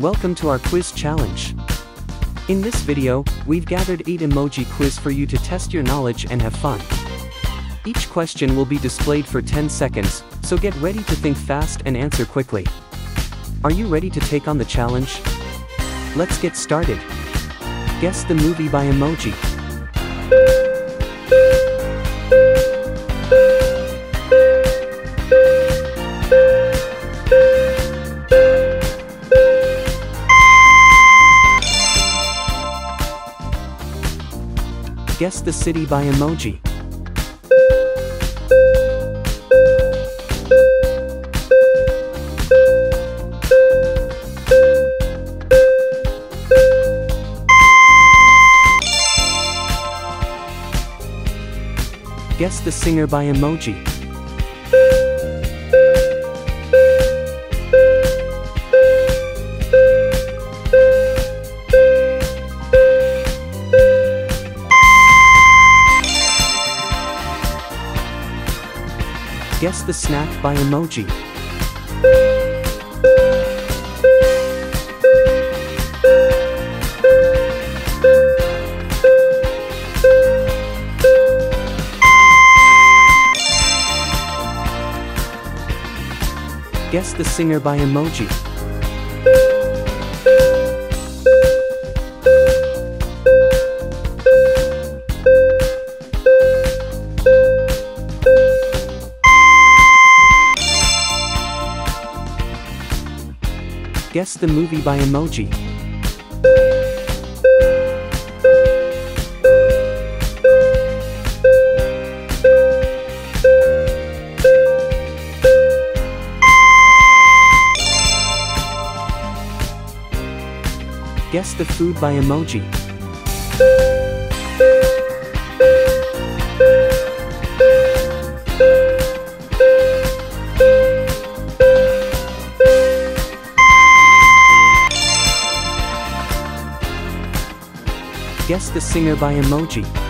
Welcome to our quiz challenge. In this video, we've gathered 8 emoji quiz for you to test your knowledge and have fun. Each question will be displayed for 10 seconds, so get ready to think fast and answer quickly. Are you ready to take on the challenge? Let's get started. Guess the movie by emoji. Guess the city by emoji. Guess the singer by emoji. Guess the snack by emoji. Guess the singer by emoji. Guess the movie by emoji. Guess the food by emoji. Guess the singer by emoji.